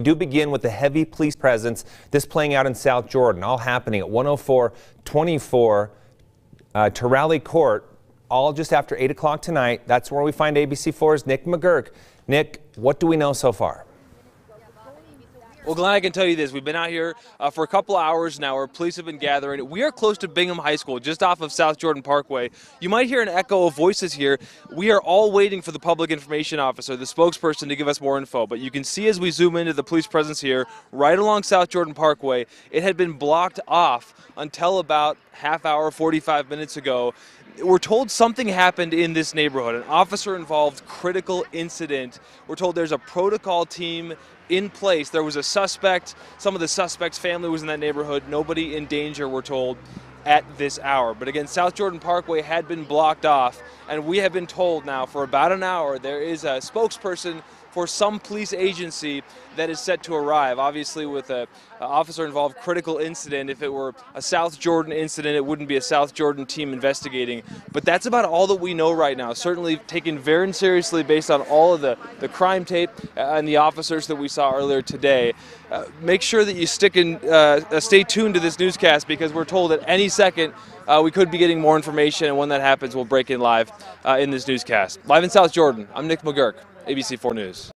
We do begin with the heavy police presence. This playing out in South Jordan, all happening at 10424 uh, Terali Court, all just after 8 o'clock tonight. That's where we find ABC4's Nick McGurk. Nick, what do we know so far? Well, Glen, I can tell you this. We've been out here uh, for a couple hours now where police have been gathering. We are close to Bingham High School, just off of South Jordan Parkway. You might hear an echo of voices here. We are all waiting for the public information officer, the spokesperson, to give us more info. But you can see as we zoom into the police presence here, right along South Jordan Parkway, it had been blocked off until about half hour, 45 minutes ago. We're told something happened in this neighborhood, an officer involved critical incident. We're told there's a protocol team in place. There was a suspect. Some of the suspect's family was in that neighborhood. Nobody in danger, we're told, at this hour. But again, South Jordan Parkway had been blocked off, and we have been told now for about an hour there is a spokesperson for some police agency that is set to arrive. Obviously, with a, a officer involved critical incident, if it were a South Jordan incident, it wouldn't be a South Jordan team investigating. But that's about all that we know right now. Certainly taken very seriously based on all of the, the crime tape and the officers that we saw earlier today. Uh, make sure that you stick in, uh, uh stay tuned to this newscast because we're told at any second uh, we could be getting more information, and when that happens, we'll break in live uh, in this newscast. Live in South Jordan, I'm Nick McGurk. ABC4 News.